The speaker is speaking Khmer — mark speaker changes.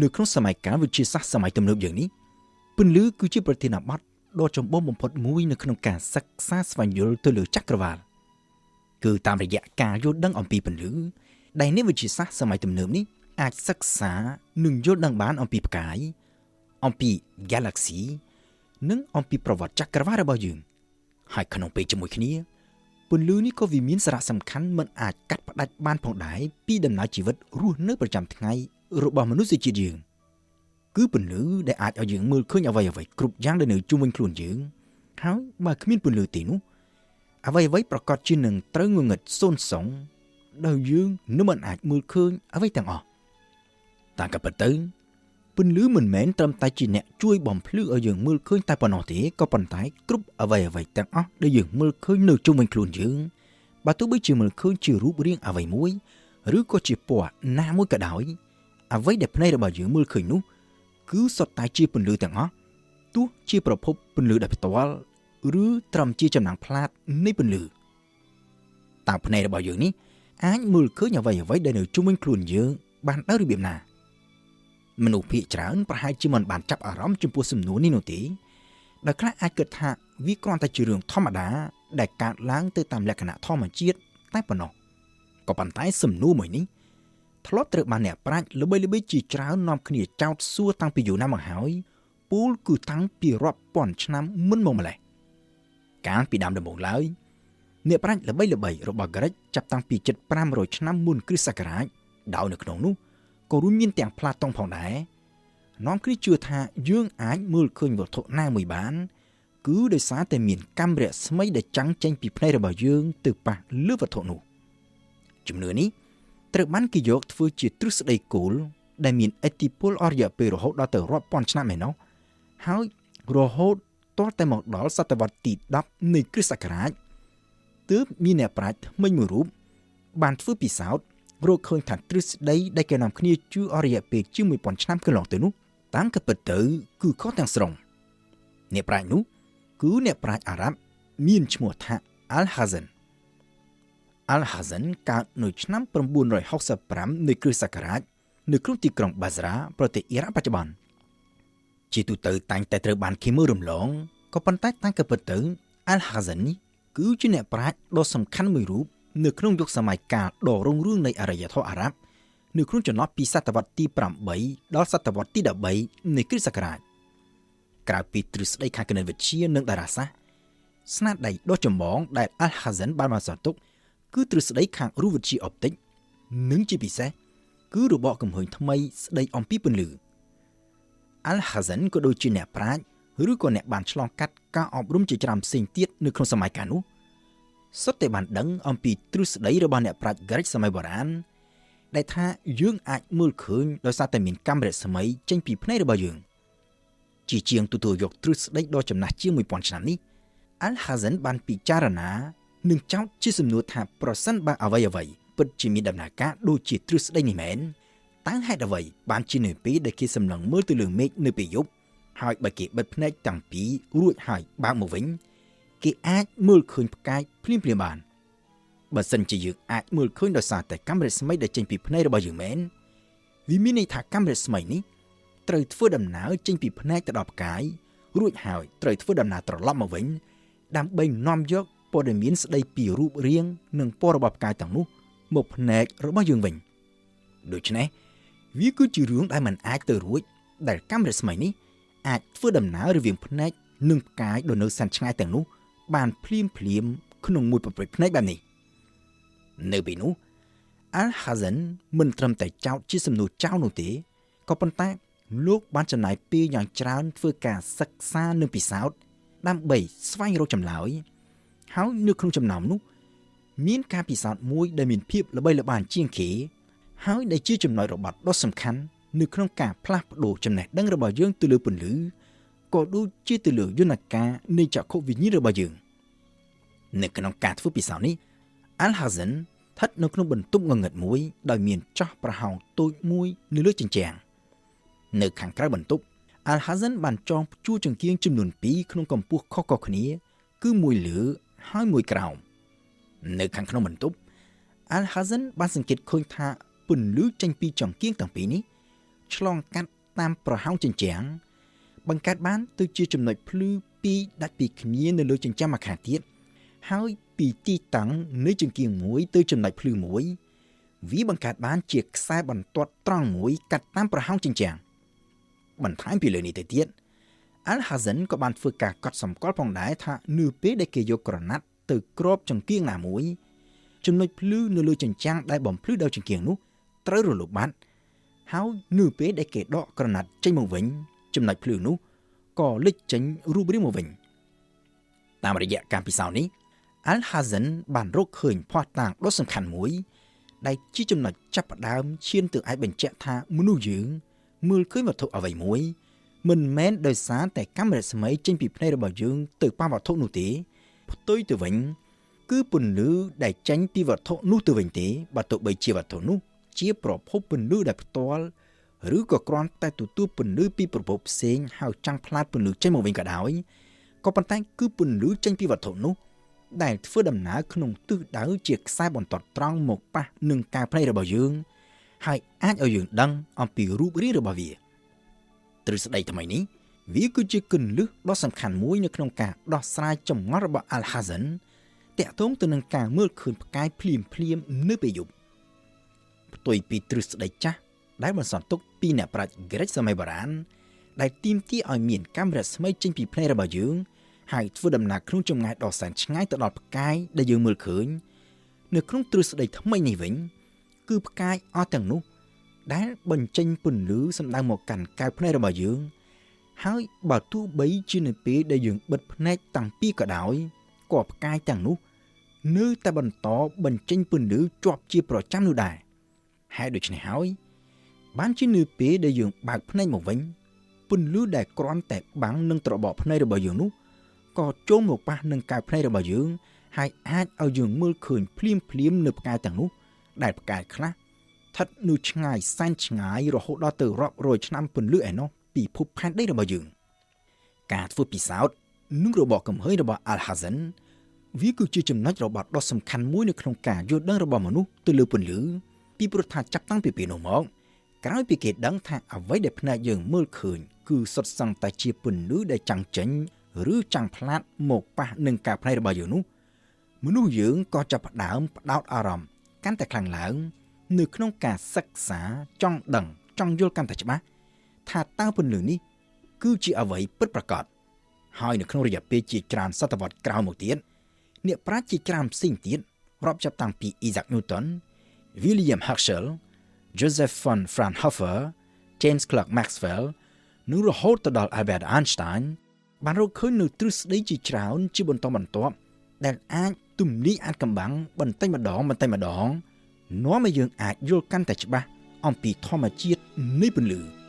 Speaker 1: នៅក្នុងសម័យកាលវិទ្យាសាស្ត្រសម័យទំនើបយើងនេះពន្លឺគឺជាប្រធានបទដ៏ចម្បងបំផុតមួយនៅក្នុងការសិក្សាស្វែងយល់ទៅលើចក្រវាឡគឺតាមរយៈការយល់ដឹងអំពីពន្លឺដែលអ្នកវិទ្យាសាស្ត្រសម័យទំនើបនេះអាចសិក្សានិងយល់ដឹងបានអំពីផ្កាយអំពី Galaxy និងអំពីប្រវត្តិចក្រវាឡរបស់យើង ហើយក្នុងពេលជាមួយគ្នាពន្លឺនេះក៏វាមានសារៈសំខាន់មិនអាចកាត់ផ្ដាច់បានផងដែរពីដំណើរជីវិតរស់នៅប្រចាំថ្ងៃ របស់មនុស្សជាតិយើងគឺពន្លឺដែលអាចឲ្យយើងមើលឃើញអ្វីអ្វីគ្រប់យ៉ាងដែលនៅជុំវិញខ្លួនយើងហើយបើគ្មានពន្លឺទេនោះអ្វីអ្វីប្រកាសជានឹងត្រូវងងឹតសូន្យសងដោយយើងនឹងមិនអាចមើលឃើញអ្វីទាំងអស់តាមក៏ពិតទៅពន្លឺមិនមែនត្រឹមតែជាអ្នកជួយបំភ្លឺឲ្យយើងមើលឃើញតែប៉ុណ្ណោះទេក៏ប៉ុន្តែគ្រប់អ្វីអ្វីទាំងអស់ដែលយើងមើលឃើញនៅជុំវិញខ្លួនយើងបើទោះបីជាមើលឃើញជារូបរាងអ្វីមួយ ឬក៏ជាពណ៌ណាមួយក៏ដោយ អ្វីដែលភ្នែករបស់យើងមើលឃើញនោះគឺសុទ្ធតែជាពន្លឺទាំងអស់ទោះជាប្រភពពន្លឺដែលផ្ទាល់ឬត្រឹមជាចំណាំងផ្លាតនៃពន្លឺតើភ្នែករបស់យើងនេះអាចមើលឃើញអ្វីអ្វីដែលនៅជុំវិញខ្លួនយើងបានដោយរបៀបណាមនុស្សភាគច្រើនប្រហែលជាមិនបានចាប់អារម្មណ៍ចំពោះសំណួរនេះនោះទេដែលខ្លះអាចគិតថាវាគ្រាន់តែជារឿងធម្មតាដែលកើតឡើងទៅតាមលក្ខណៈធម្មជាតិតែប៉ុណ្ណោះក៏ប៉ុន្តែសំណួរមួយនេះ ធ្លាប់ត្រូវបានអ្នកប្រាជ្ញល្បីៗជាច្រើននាំគ្នាចោទសួរតាំងពីយូរណាស់មកហើយពូលគឺតាំងពីរាប់ពាន់ឆ្នាំមុនមកម្លេះកាលពីដើមដំបូងឡើយអ្នកប្រាជ្ញល្បីៗរបស់ក្រិចចាប់តាំងពីជិត500ឆ្នាំមុនគ្រិស្តសករាជដោយនៅក្នុងនោះក៏រួមមានទាំងផ្លាតុងផងដែរនាំគ្នាជឿថាយើងអាចមើលឃើញវត្ថុណាមួយបាន គឺដោយសារតែមានកាំរស្មីដែលចាំងចេញពីភ្នែករបស់យើង ទៅប៉ះលើវត្ថុនោះជំនឿនេះ ត្រូវបានគេយកធ្វើជាទ្រឹស្ដីគោលដែលមានឥទ្ធិពលអរិយពេលរហូតដល់ទៅរាប់ពាន់ឆ្នាំឯណោះហើយរហូតទាល់តែមកដល់សតវត្សទី10នៃគ្រិស្តសករាជទើបមានអ្នកប្រាជ្ញថ្មីមួយរូបបានធ្វើពិសោធន៍រកឃើញថាទ្រឹស្ដីដែលគេនាំគ្នាជឿអរិយពេលជាង1000ឆ្នាំកន្លងទៅនោះតាមក៏ពិតទៅគឺខុសទាំងស្រុងអ្នកប្រាជ្ញនោះគឺអ្នកប្រាជ្ញអារ៉ាប់មានឈ្មោះថា Al-Hazan Al-Hazan កើតនៅឆ្នាំ965នៃគ្រិស្តសករាជនៅក្នុងទីក្រុងបាហ្សាប្រទេសអ៊ីរ៉ាក់បច្ចុប្បន្នជាទូទៅតែងតែត្រូវបានគេមើលរំលងក៏ប៉ុន្តែតាមក៏ពិតទៅ Al-Hazan នេះគឺជាអ្នកប្រាជ្ញដ៏សំខាន់មួយរូបនៅក្នុងយុគសម័យកាលដ៏រុងរឿងនៃអរិយធម៌អារ៉ាប់នៅក្នុងចន្លោះពីសតវត្សទី8ដល់សតវត្សទី13នៃគ្រិស្តសករាជក្រៅពីទ្រឹស្ដីខាងគណិតវិទ្យានិងតារាសាស្ត្រស្នាដៃដ៏ចម្បងដែល Al-Hazan បានបានសរទុកគឺ ទ្រឹស្ដីខាងរូបវិទ្យាអុបទិកនិងជាពិសេសគឺរបបកំហើញថ្មីស្ដីអំពីពន្លឺ Al-Hazan ក៏ដូចជាអ្នកប្រាជ្ញឬក៏អ្នកបានឆ្លងកាត់ការអប់រំជាច្រើនផ្សេងទៀតនៅក្នុងសម័យកាលនោះសុទ្ធតែបានដឹងអំពីទ្រឹស្ដីរបស់អ្នកប្រាជ្ញក្រិចសម័យបុរាណដែលថាយើងអាចមើលឃើញដោយសារតែមានកាមេរ៉ាស្មីចេញពីភ្នែករបស់យើង ជាជាងទទួលយកទ្រឹស្ដីដ៏ចំណាស់ជាង1000ឆ្នាំនេះ Al-Hazan បានពិចារណា និងចោទជាសំណួរថាប្រសិនបើអ្វីអ្វីពិតជាមានដំណើរការដូចជាទ្រឹស្ដីនេះមែនតើហេតុអ្វីបានជានៅពេលដែលគេសម្លឹងមើលទៅលើមេឃនៅពេលយប់ហើយបើគេបិទភ្នែកតាំងពីរួចហើយបើកមកវិញគេអាចមើលឃើញផ្កាយភ្លាមភ្លាមបានបើសិនជាយើងអាចមើលឃើញដោយសារតែកាមេរ៉ាស្មីដែលចេញពីភ្នែករបស់យើងមែនវាមានន័យថាកាមេរ៉ាស្មីនេះត្រូវធ្វើដំណើរចេញពីភ្នែកទៅដល់ផ្កាយរួចហើយត្រូវធ្វើដំណើរត្រឡប់មកវិញដើម្បីនាំយក ព័ត៌មានស្ដីពីរូបរាងនិងពណ៌របស់ផ្កាយទាំងនោះមកភ្នែករបស់យើងវិញដូច្នេះវាគឺជារឿងដែលមិនអាចទៅរួចដែលកាមេរ៉ាស្មីនេះអាចធ្វើដំណើររវាងភ្នែកនិងផ្កាយដ៏នៅសែនឆ្ងាយទាំងនោះបានភ្លាមភ្លាមក្នុងមួយប្រភេទភ្នែកបែបនេះនៅពេលនោះ Al-Hazan មិនត្រឹមតែចោទជាសំណួរចោលនោះទេក៏ប៉ុន្តែលោកបានចំណាយពេលយ៉ាងច្រើនធ្វើការសិក្សានិងពិសោធន៍ដើម្បីស្វែងរកចម្លើយ ហើយនៅក្នុងចំណោមនោះ មានការពិសោធន៍មួយដែលមានភាពល្បីល្បាញជាងគេហើយដែលជាចំណុចរបត់ដ៏សំខាន់នៅក្នុងការផ្លាស់ប្ដូរចំណេះដឹងរបស់យើងទៅលើពន្លឺក៏ដូចជាទៅលើយន្តការនៃចក្ខុវិញ្ញាណរបស់យើងនៅក្នុងការធ្វើពិសោធន៍នេះ Al-Hazan ស្ថិតនៅក្នុងបន្ទប់ងងឹតមួយដោយមានចោះប្រហោងតូចមួយនៅលើជញ្ជាំងនៅខាងក្រៅបន្ទប់ Al-Hazan បានចងព្យួរចង្កៀងចំនួន2ក្នុងកម្ពស់ខុសៗគ្នា គឺមួយលើ ហើយមួយក្រោមនៅខាងក្នុងបន្ទប់ Al-Hazan បានសង្កេតឃើញថាពន្លឺចេញពីចង្កៀងទាំងពីរនេះឆ្លងកាត់តាមប្រហោងជញ្ជាំងបង្កើតបានទៅជាចំណុចភ្លឺពីរដាច់ពីគ្នានៅលើចិញ្ចើមម្ខាងទៀតហើយពីទីតាំងនៃចង្គៀងមួយទៅចំណុចភ្លឺមួយវាបង្កើតបានជាខ្សែបន្ទាត់ត្រង់មួយកាត់តាមប្រហោងជញ្ជាំងបន្ថែមពីលើនេះទៅទៀត Al-Hazen ក៏បានធ្វើការកត់សម្គាល់ផងដែរថានៅពេលដែលគេយកក្រណាត់ទៅគ្របចង្គៀងណាមួយចំណុចភ្លឺនៅលើជញ្ជាំងដែលបំភ្លឺដល់ចង្គៀងនោះត្រូវរលុបបាត់ហើយនៅពេលដែលគេដកក្រណាត់ចេញមកវិញចំណុចភ្លឺនោះក៏លេចចេញរូបរាងមកវិញតាមរយៈការពិសោធន៍នេះ Al-Hazen បានរកឃើញភ័ស្តុតាងដ៏សំខាន់មួយ ដែលជាចំណុចចាប់ផ្ដើមឈានទៅអាចបញ្ជាក់ថាមនុស្សយើងមើលឃើញវត្ថុអ្វីមួយ មិនមែនដោយសារតែកាមេរ៉ាស្មីចេញពីភ្នែករបស់យើងទៅប៉ះវត្ថុនោះទេផ្ទុយទៅវិញ គឺពន្លឺដែលចេញពីវត្ថុនោះទៅវិញទេបើទោះបីជាវត្ថុនោះជាប្រភពពន្លឺដែលផ្ទាល់ឬក៏គ្រាន់តែទទួលពន្លឺពីប្រភពផ្សេងហើយចាំងផ្លាតពន្លឺចេញមកវិញក៏ដោយក៏ប៉ុន្តែគឺពន្លឺចេញពីវត្ថុនោះដែលធ្វើដំណើរក្នុងទិសដៅជាខ្សែបន្ទាត់ត្រង់មកប៉ះនឹងការភ្នែករបស់យើង ហើយអាចឲ្យយើងដឹងអំពីរូបរាងរបស់វា ទ្រឹស្ដីថ្មីនេះវាគឺជាគន្លឹះដ៏សំខាន់មួយនៅក្នុងការដោះស្រាយចម្ងល់របស់ Al-Hazen តាក់ទងទៅនឹងការមើលឃើញផ្កាយភ្លាមភ្លាមនៅពេលយប់ផ្ទុយពីទ្រឹស្ដីចាស់ដែលបន្សល់ទុកពីអ្នកប្រាជ្ញក្រិចសម័យបុរាណដែលទីមទីឲ្យមានកាមេរ៉ាស្មីចេញពីភ្នែករបស់យើងហើយធ្វើដំណើរក្នុងចម្ងាយដ៏សែនឆ្ងាយទៅដល់ផ្កាយដែលយើងមើលឃើញនៅក្នុងទ្រឹស្ដីថ្មីនេះវិញគឺផ្កាយអស់ទាំងនោះ ដែលបញ្ចេញពន្លឺសម្ដៅមកកាន់កែវភ្នែករបស់យើង ហើយបើទោះបីជានៅពេលដែលយើងបិទភ្នែកតាំងពីក៏ដោយក៏ផ្កាយទាំងនោះ នៅតែបន្តបញ្ចេញពន្លឺជាប់ជាប្រចាំនោះដែរហើយដូច្នេះហើយ បានជានៅពេលដែលយើងបើកភ្នែកមកវិញពន្លឺដែលគ្រាន់តែបាំងនឹងត្របកភ្នែករបស់យើងនោះក៏ចូលមកប៉ះនឹងកែវភ្នែករបស់យើងហើយអាចឲ្យយើងមើលឃើញភ្លាមភ្លាមនៅផ្កាយទាំងនោះដែលផ្កាយខ្លះ ស្ថិតនៅឆ្ងាយសែនឆ្ងាយរហូតដល់ទៅរាប់រយឆ្នាំពន្លឺឯណោះពីភពផែនដីរបស់យើង ការធ្វើពិសោធន៍នឹងរបបកំហើញរបស់ Al-Hazen វាគឺជាចំណុចរបត់ដ៏សំខាន់មួយនៅក្នុងការយល់ដឹងរបស់មនុស្សទៅលើពន្លឺពីព្រោះថាចាប់តាំងពីពេលនោះមកក្រោយពីគេដឹងថាអ្វីដែលភ្នែកយើងមើលឃើញគឺសុទ្ធសឹងតែជាពន្លឺដែលចាំងចេញឬចាំងផ្លាតមកប៉ះនឹងការភ្នែករបស់យើងនោះមនុស្សយើងក៏ចាប់ផ្ដើមផ្ដោតអារម្មណ៍កាន់តែខ្លាំងឡើង នៅក្នុងការសិក្សាចង់ដឹងចង់យល់កាន់តែច្បាស់ថាតើពន្លឺនេះគឺជាអ្វីពិតប្រាកដហើយនៅក្នុងរយៈពេលជាច្រើនសតវត្សក្រោយមកទៀតអ្នកប្រាជ្ញជាច្រើនផ្សេងទៀតរាប់ចាប់តាំងពី Isaac Newton, William Herschel, Joseph von Fraunhofer, James Clerk Maxwell និងរហូតទៅដល់ Albert Einstein បានរកឃើញនូវទ្រឹស្ដីជាច្រើនជាបន្តបន្ទាប់ដែលអាចទំនីអាចកំបាំងបន្តិចម្ដងបន្តិចម្ដង នាំឲ្យយើងអាចយល់កាន់តែច្បាស់អំពីធម្មជាតិនៃពន្លឺ។